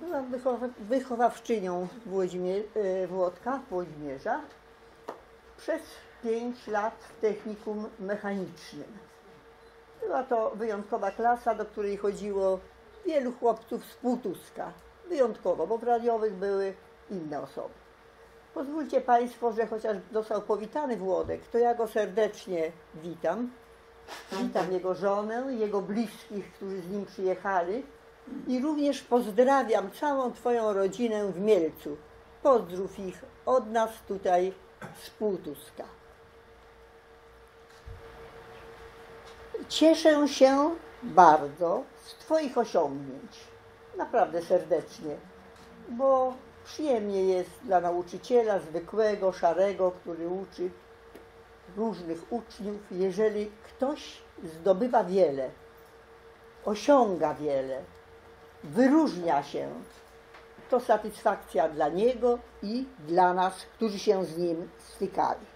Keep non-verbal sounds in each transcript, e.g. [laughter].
Byłam wychowa- wychowawczynią Włodzimie- e, Włodka, Włodzimierza, przez 5 lat w technikum mechanicznym. Była to wyjątkowa klasa, do której chodziło wielu chłopców z Półtuska. Wyjątkowo, bo w radiowych były inne osoby. Pozwólcie Państwo, że chociaż został powitany Włodek, to ja go serdecznie witam. Witam jego żonę, jego bliskich, którzy z nim przyjechali i również pozdrawiam całą Twoją rodzinę w Mielcu. Pozdrów ich od nas tutaj z Półtuska. Cieszę się bardzo z Twoich osiągnięć. Naprawdę serdecznie, bo przyjemnie jest dla nauczyciela zwykłego, szarego, który uczy różnych uczniów, jeżeli ktoś zdobywa wiele, osiąga wiele, wyróżnia się, to satysfakcja dla niego i dla nas, którzy się z nim stykali.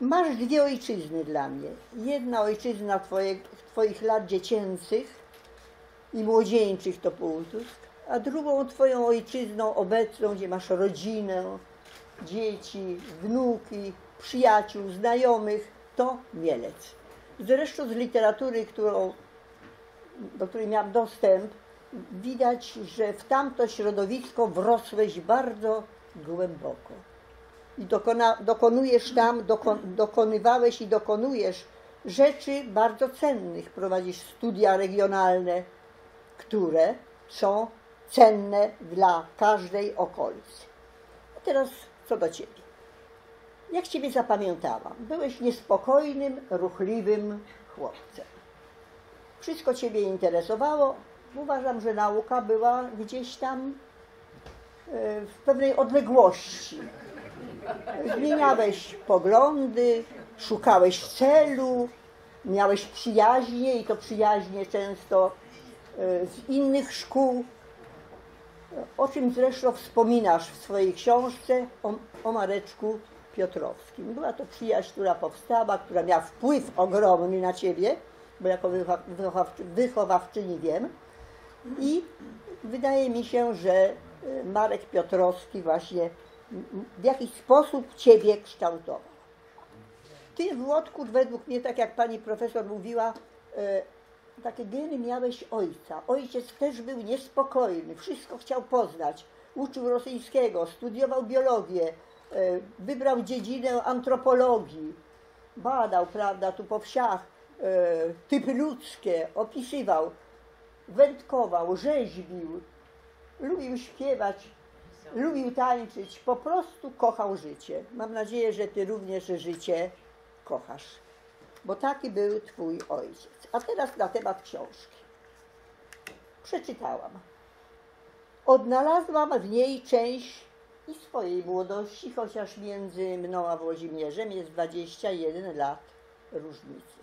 Masz dwie ojczyzny dla mnie. Jedna ojczyzna twoje, Twoich lat dziecięcych i młodzieńczych to Półtusk, a drugą Twoją ojczyzną obecną, gdzie masz rodzinę, dzieci, wnuki, przyjaciół, znajomych, to Mielec. Zresztą z literatury, którą, do której miałam dostęp, widać, że w tamto środowisko wrosłeś bardzo głęboko. I dokona, dokonujesz tam, doko, dokonywałeś i dokonujesz rzeczy bardzo cennych. Prowadzisz studia regionalne, które są cenne dla każdej okolicy. A teraz co do Ciebie. Jak Ciebie zapamiętałam? Byłeś niespokojnym, ruchliwym chłopcem. Wszystko Ciebie interesowało. Uważam, że nauka była gdzieś tam e, w pewnej odległości. Zmieniałeś poglądy, szukałeś celu, miałeś przyjaźnie i to przyjaźnie często e, z innych szkół, o czym zresztą wspominasz w swojej książce o, o Mareczku Piotrowskim. Była to przyjaźń, która powstała, która miała wpływ ogromny na ciebie, bo jako wychowa- wychowawczy, wychowawczyni wiem. I wydaje mi się, że y, Marek Piotrowski właśnie w jakiś sposób ciebie kształtował. Ty, Włodku, według mnie, tak jak pani profesor mówiła, e, takie geny miałeś ojca. Ojciec też był niespokojny, wszystko chciał poznać. Uczył rosyjskiego, studiował biologię, e, wybrał dziedzinę antropologii, badał, prawda, tu po wsiach, typy ludzkie, opisywał, wędkował, rzeźbił, lubił śpiewać, lubił tańczyć, po prostu kochał życie. Mam nadzieję, że ty również życie kochasz, bo taki był twój ojciec. A teraz na temat książki. Przeczytałam. Odnalazłam w niej część i swojej młodości, chociaż między mną a Włodzimierzem jest 21 lat różnicy.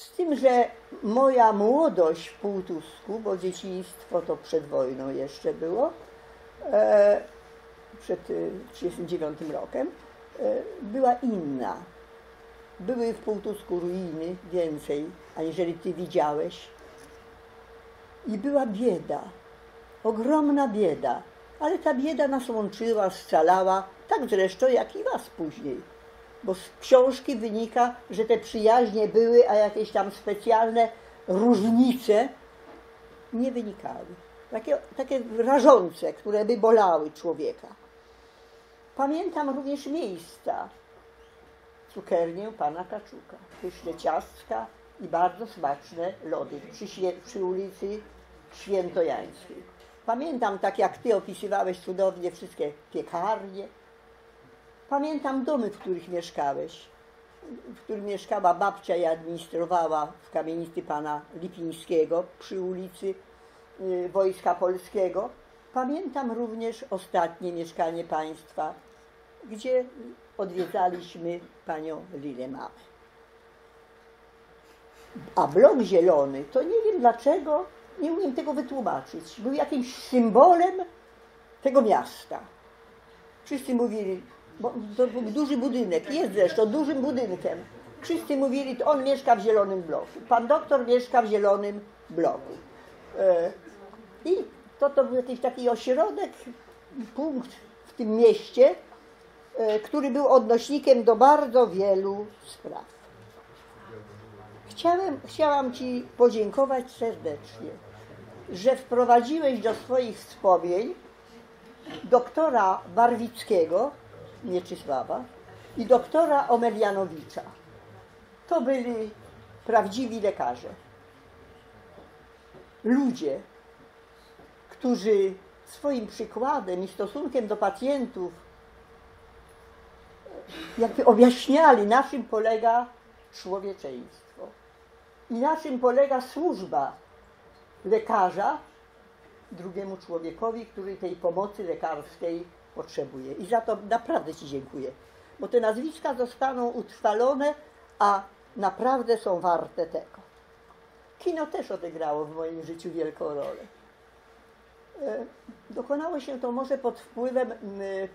Z tym, że moja młodość w Półtusku, bo dzieciństwo to przed wojną jeszcze było, e, przed 1939 rokiem, e, była inna. Były w Półtusku ruiny więcej, aniżeli ty widziałeś. I była bieda, ogromna bieda, ale ta bieda nas łączyła, scalała, tak zresztą jak i was później. Bo z książki wynika, że te przyjaźnie były, a jakieś tam specjalne różnice nie wynikały. Takie, takie rażące, które by bolały człowieka. Pamiętam również miejsca, cukiernię pana Kaczuka, pyszne ciastka i bardzo smaczne lody przy, przy ulicy Świętojańskiej. Pamiętam, tak jak ty opisywałeś cudownie wszystkie piekarnie. Pamiętam domy, w których mieszkałeś, w którym mieszkała babcia i administrowała w kamienicy pana Lipińskiego przy ulicy y, Wojska Polskiego. Pamiętam również ostatnie mieszkanie państwa, gdzie odwiedzaliśmy panią Lilę Mamę. A blok zielony, to nie wiem dlaczego, nie umiem tego wytłumaczyć. Był jakimś symbolem tego miasta. Wszyscy mówili, bo to był duży budynek, jest zresztą dużym budynkiem. Wszyscy mówili, on mieszka w zielonym bloku. Pan doktor mieszka w zielonym bloku. E, I to, to był jakiś taki ośrodek, punkt w tym mieście, e, który był odnośnikiem do bardzo wielu spraw. Chciałem, chciałam Ci podziękować serdecznie, że wprowadziłeś do swoich wspomnień doktora Barwickiego, Mieczysława, i doktora Omelianowicza. To byli prawdziwi lekarze. Ludzie, którzy swoim przykładem i stosunkiem do pacjentów jakby objaśniali, na czym polega człowieczeństwo i na czym polega służba lekarza drugiemu człowiekowi, który tej pomocy lekarskiej potrzebuje. I za to naprawdę Ci dziękuję, bo te nazwiska zostaną utrwalone, a naprawdę są warte tego. Kino też odegrało w moim życiu wielką rolę. E, Dokonało się to może pod wpływem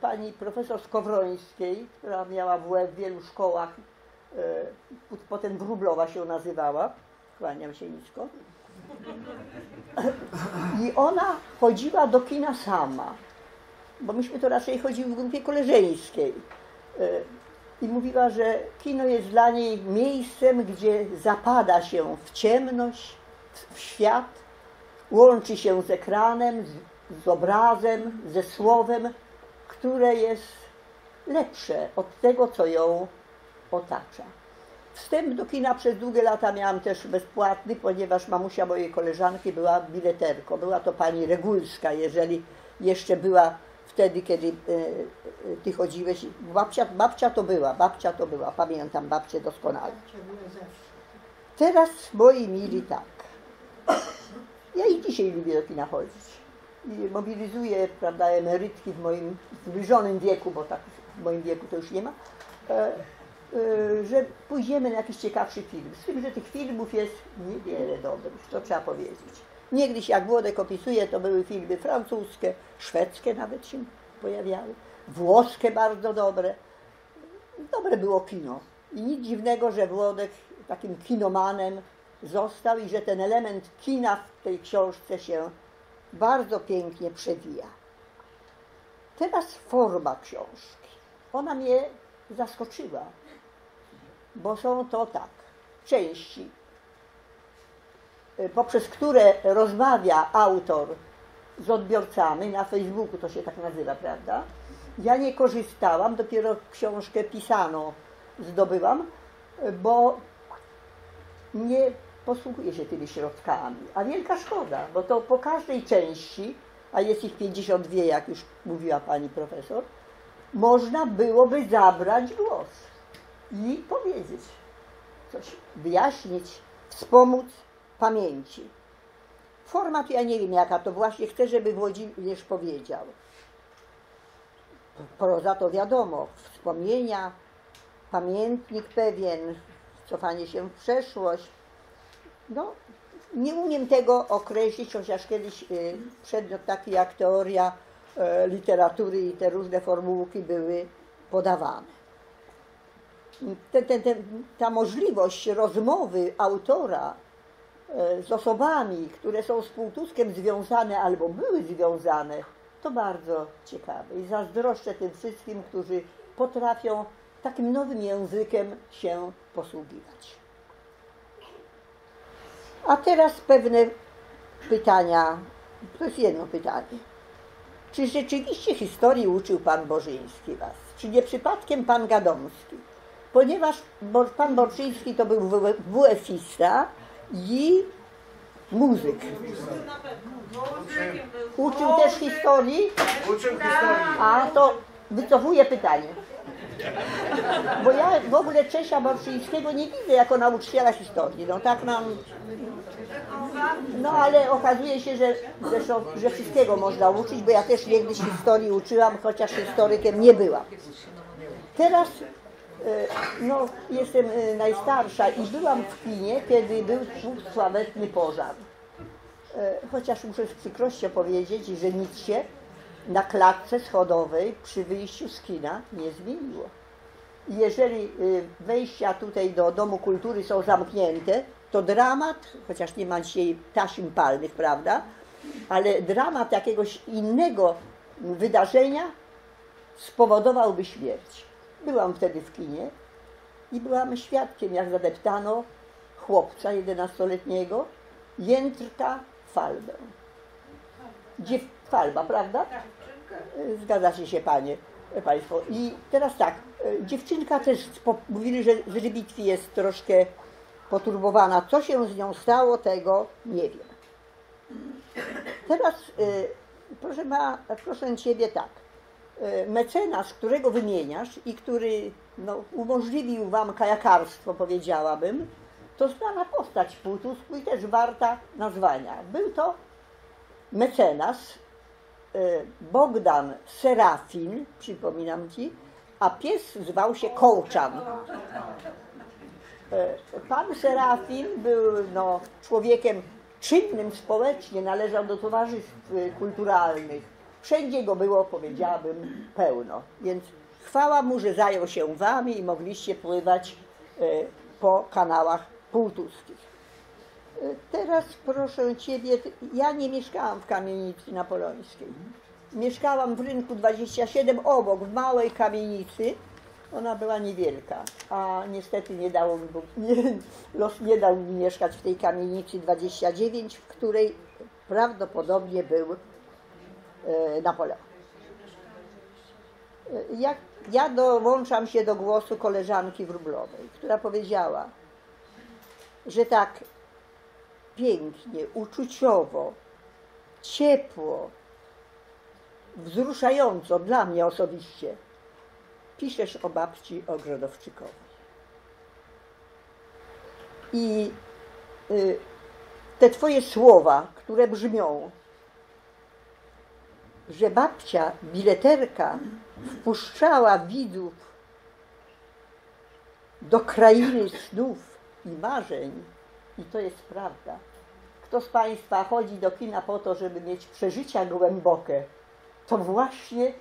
pani profesor Skowrońskiej, która miała WF w wielu szkołach, e, potem Wróblowa się nazywała, kłaniam się nisko. I ona chodziła do kina sama, bo myśmy to raczej chodzili w grupie koleżeńskiej. E, I mówiła, że kino jest dla niej miejscem, gdzie zapada się w ciemność, w świat, łączy się z ekranem, z, z obrazem, ze słowem, które jest lepsze od tego, co ją otacza. Wstęp do kina przez długie lata miałam też bezpłatny, ponieważ mamusia mojej koleżanki była bileterką. Była to pani Regulska, jeżeli jeszcze była wtedy, kiedy e, e, ty chodziłeś. Babcia, babcia to była, babcia to była, pamiętam babcię doskonale. Teraz, moi mili, tak. Ja i dzisiaj lubię do kina chodzić. I mobilizuję, prawda, emerytki w moim zbliżonym wieku, bo tak w moim wieku to już nie ma, e, że pójdziemy na jakiś ciekawszy film. Z tym, że tych filmów jest niewiele dobrych, to trzeba powiedzieć. Niegdyś, jak Włodek opisuje, to były filmy francuskie, szwedzkie nawet się pojawiały, włoskie bardzo dobre. Dobre było kino. I nic dziwnego, że Włodek takim kinomanem został i że ten element kina w tej książce się bardzo pięknie przewija. Teraz forma książki. Ona mnie zaskoczyła, bo są to tak, części, poprzez które rozmawia autor z odbiorcami, na Facebooku to się tak nazywa, prawda? Ja nie korzystałam, dopiero książkę pisaną zdobyłam, bo nie posługuje się tymi środkami. A wielka szkoda, bo to po każdej części, a jest ich 52, jak już mówiła pani profesor, można byłoby zabrać głos i powiedzieć coś, wyjaśnić, wspomóc pamięci. Format ja nie wiem jaka to właśnie chcę, żeby Włodzimierz powiedział. Proza to wiadomo, wspomnienia, pamiętnik pewien, cofanie się w przeszłość. No, nie umiem tego określić, chociaż kiedyś y, przedmiot taki jak teoria y, literatury i te różne formułki były podawane. Te, te, te, ta możliwość rozmowy autora z osobami, które są z Półtuskiem związane albo były związane, to bardzo ciekawe i zazdroszczę tym wszystkim, którzy potrafią takim nowym językiem się posługiwać. A teraz pewne pytania. To jest jedno pytanie. Czy rzeczywiście historii uczył pan Bożyński was? Czy nie przypadkiem pan Gadomski? Ponieważ pan Bożyński to był WF-ista i muzyk. Uczył też historii? Uczył historii. A to wycofuję pytanie. Bo ja w ogóle Czesia Borszyńskiego nie widzę jako nauczyciela historii. No tak nam. No ale okazuje się, że, zresztą, że wszystkiego można uczyć, bo ja też niegdyś historii uczyłam, chociaż historykiem nie byłam. Teraz no, jestem e, najstarsza i byłam w kinie, kiedy był sławetny pożar. E, Chociaż muszę z przykrością powiedzieć, że nic się na klatce schodowej przy wyjściu z kina nie zmieniło. Jeżeli wejścia tutaj do Domu Kultury są zamknięte, to dramat, chociaż nie ma dzisiaj tasim palnych, prawda? ale dramat jakiegoś innego wydarzenia spowodowałby śmierć. Byłam wtedy w kinie i byłam świadkiem, jak zadeptano chłopca 11-letniego, Jędrka Falbę. Dziew... Falba, prawda? Zgadzacie się panie, państwo. I teraz tak, e, dziewczynka też mówili, że z Rybitwi jest troszkę poturbowana. Co się z nią stało, tego nie wiem. Teraz y, proszę, ma, proszę Ciebie tak. Y, mecenas, którego wymieniasz i który no, umożliwił Wam kajakarstwo, powiedziałabym, to znana postać w Półtusku i też warta nazwania. Był to mecenas y, Bogdan Serafin, przypominam Ci, a pies zwał się Kołczan. E, Pan Serafin był no, człowiekiem czynnym społecznie, należał do towarzystw kulturalnych. Wszędzie go było, powiedziałabym, pełno. Więc chwała mu, że zajął się wami i mogliście pływać e, po kanałach półtuskich. E, Teraz proszę Ciebie, ja nie mieszkałam w kamienicy napoleońskiej. Mieszkałam w rynku 27 obok, w małej kamienicy. Ona była niewielka, a niestety nie dało mi, [laughs] nie, los nie dał mi mieszkać w tej kamienicy 29, w której prawdopodobnie był Napoleon. E, Jak, ja dołączam się do głosu koleżanki Wróblowej, która powiedziała, że tak pięknie, uczuciowo, ciepło, wzruszająco dla mnie osobiście piszesz o babci Ogrodowczykowej. I y, te twoje słowa, które brzmią, że babcia, bileterka wpuszczała widzów do krainy snów i marzeń, i to jest prawda. Kto z Państwa chodzi do kina po to, żeby mieć przeżycia głębokie, to właśnie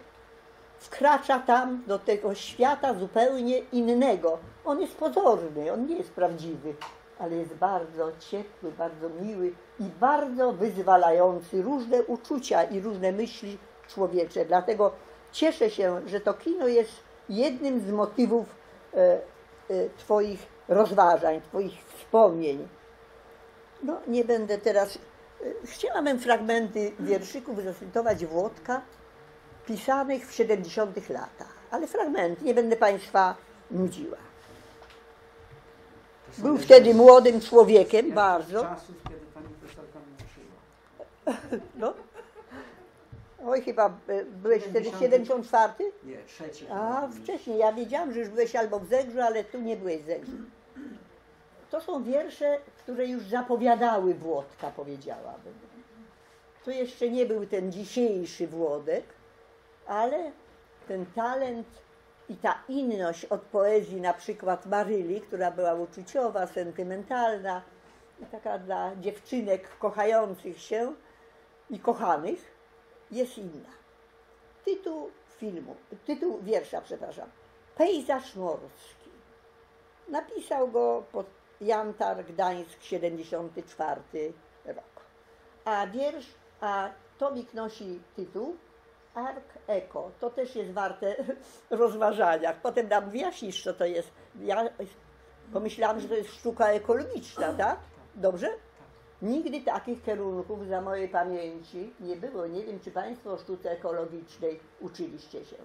wkracza tam do tego świata zupełnie innego. On jest pozorny, on nie jest prawdziwy, ale jest bardzo ciepły, bardzo miły i bardzo wyzwalający różne uczucia i różne myśli człowiecze. Dlatego cieszę się, że to kino jest jednym z motywów e, e, Twoich rozważań, Twoich wspomnień. No, nie będę teraz. e, Chciałabym fragmenty wierszyków zacytować Włodka, pisanych w 70 latach, ale fragmenty, nie będę Państwa nudziła. Był wtedy młodym człowiekiem, z bardzo. czasów, kiedy pani profesorka mnie uczyła. [laughs] No. Oj, chyba e, byłeś wtedy 70. 74? Nie, trzecie. A, wcześniej. Ja wiedziałam, że już byłeś albo w Zegrzu, ale tu nie byłeś w Zegrzu. To są wiersze, które już zapowiadały Włodka, powiedziałabym. To jeszcze nie był ten dzisiejszy Włodek, ale ten talent i ta inność od poezji na przykład Maryli, która była uczuciowa, sentymentalna, taka dla dziewczynek kochających się i kochanych, jest inna. Tytuł filmu, tytuł wiersza, przepraszam. Pejzaż morski. Napisał go pod Jantar Gdańsk 74 rok. A wiersz, a tomik nosi tytuł Ark Eko. To też jest warte [laughs] rozważania. Potem nam wyjaśnisz, co to jest. Ja pomyślałam, że to jest sztuka ekologiczna, [clears throat] tak? Dobrze? Nigdy takich kierunków za mojej pamięci nie było. Nie wiem, czy Państwo o sztuce ekologicznej uczyliście się.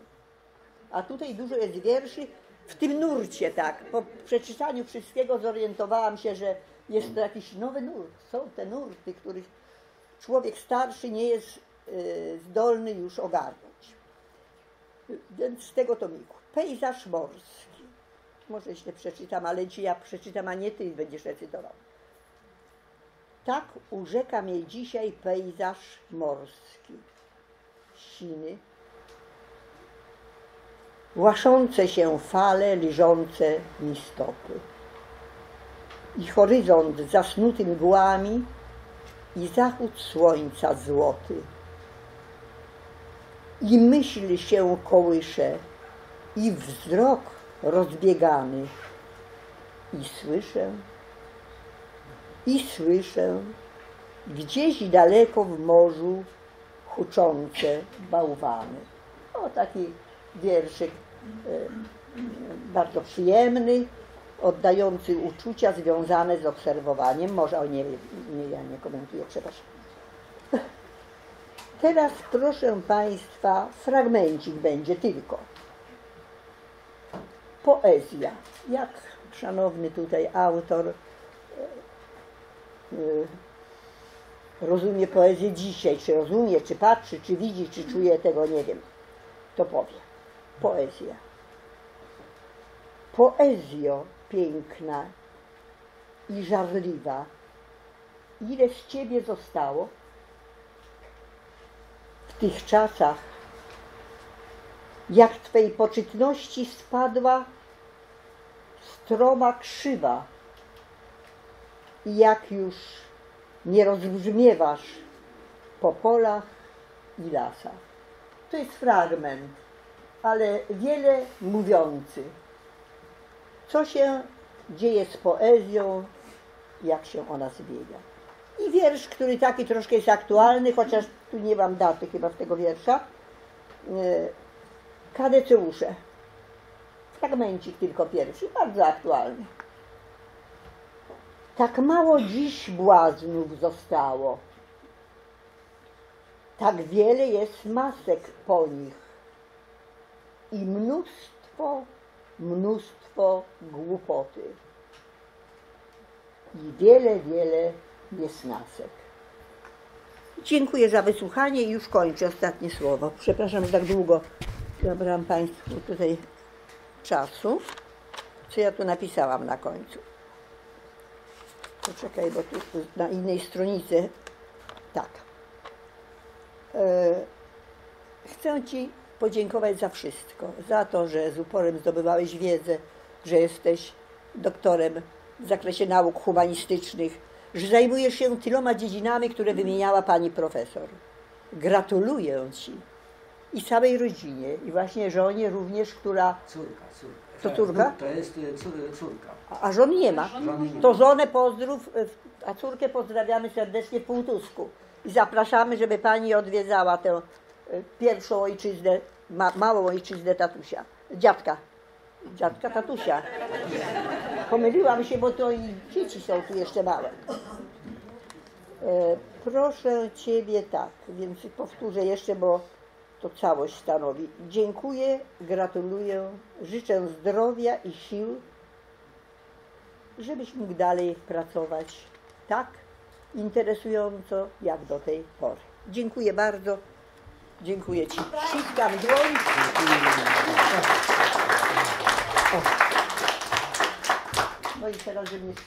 A tutaj dużo jest wierszy w tym nurcie, tak. Po przeczytaniu wszystkiego zorientowałam się, że jest to jakiś nowy nurt. Są te nurty, których człowiek starszy nie jest zdolny już ogarnąć. Więc z tego tomiku. Pejzaż morski. Może źle przeczytam, ale ci ja przeczytam, a nie ty będziesz recytował. Tak urzeka mnie dzisiaj pejzaż morski. Siny, łaszące się fale, liżące mi stopy. I horyzont zasnuty mgłami, i zachód słońca złoty. I myśl się kołysze, i wzrok rozbiegany. I słyszę, i słyszę gdzieś daleko w morzu huczące bałwany. O, taki wierszyk e, bardzo przyjemny, oddający uczucia związane z obserwowaniem. Może, o nie, nie, ja nie komentuję, przepraszam. Teraz proszę Państwa, fragmencik będzie tylko. Poezja. Jak szanowny tutaj autor e, e, rozumie poezję dzisiaj, czy rozumie, czy patrzy, czy widzi, czy czuje, tego nie wiem. To powie. Poezja. Poezjo piękna i żarliwa, ile z Ciebie zostało tych czasach, jak Twej poczytności spadła stroma krzywa i jak już nie rozbrzmiewasz po polach i lasach. To jest fragment, ale wiele mówiący. Co się dzieje z poezją, jak się ona zmienia. I wiersz, który taki troszkę jest aktualny, chociaż tu nie mam daty chyba w tego wiersza. E, Kadeceusze. Fragmencik tylko pierwszy, bardzo aktualny. Tak mało dziś błaznów zostało. Tak wiele jest masek po nich. I mnóstwo, mnóstwo głupoty. I wiele, wiele niesnasek. Dziękuję za wysłuchanie i już kończę ostatnie słowo. Przepraszam, że tak długo zabrałam Państwu tutaj czasu. Co ja tu napisałam na końcu? Poczekaj, bo tu na innej stronicy. Tak. E, Chcę Ci podziękować za wszystko. Za to, że z uporem zdobywałeś wiedzę, że jesteś doktorem w zakresie nauk humanistycznych, że zajmujesz się tyloma dziedzinami, które wymieniała Pani profesor. Gratuluję Ci i całej rodzinie, i właśnie żonie również, która... Córka, córka. To córka? To jest y, cór- córka. A a żony nie ma. To ma. żonę pozdrów, y, a córkę pozdrawiamy serdecznie w Półtusku. I zapraszamy, żeby pani odwiedzała tę y, pierwszą ojczyznę, ma, małą ojczyznę tatusia. Dziadka. Dziadka tatusia. Pomyliłam się, bo to i dzieci są tu jeszcze małe. E, proszę Ciebie tak, więc powtórzę jeszcze, bo to całość stanowi. Dziękuję, gratuluję, życzę zdrowia i sił żebyś mógł dalej pracować tak interesująco jak do tej pory. Dziękuję bardzo. Dziękuję Ci. Ściskam dłoń. O. No i teraz, żeby nie spadł.